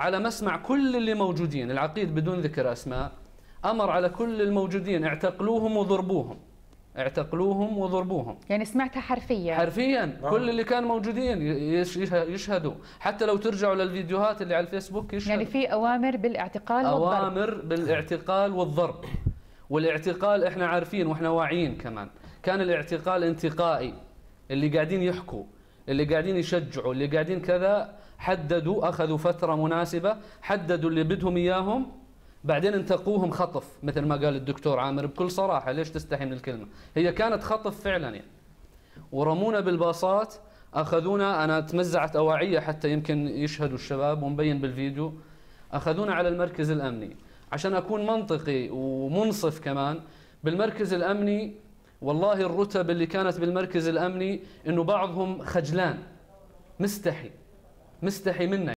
على مسمع كل اللي موجودين العقيد بدون ذكر أسماء أمر على كل الموجودين اعتقلوهم وضربوهم اعتقلوهم وضربوهم. يعني سمعتها حرفيا. حرفيا. آه. كل اللي كانوا موجودين يش- يشهدوا. حتى لو ترجعوا للفيديوهات اللي على الفيسبوك يشهدوا. يعني في أوامر بالإعتقال والضرب. أوامر بالإعتقال والضرب. والإعتقال إحنا عارفين وإحنا واعيين كمان. كان الإعتقال انتقائي اللي قاعدين يحكوا. اللي قاعدين يشجعوا اللي قاعدين كذا حددوا أخذوا فترة مناسبة حددوا اللي بدهم إياهم بعدين انتقوهم خطف مثل ما قال الدكتور عامر بكل صراحة ليش تستحي من الكلمة؟ هي كانت خطف فعلا يعني. ورمونا بالباصات أخذونا أنا تمزعت أواعيه حتى يمكن يشهدوا الشباب ومبين بالفيديو أخذونا على المركز الأمني. عشان أكون منطقي ومنصف كمان بالمركز الأمني والله الرتب اللي كانت بالمركز الأمني إنه بعضهم خجلان. مستحي. مستحي منا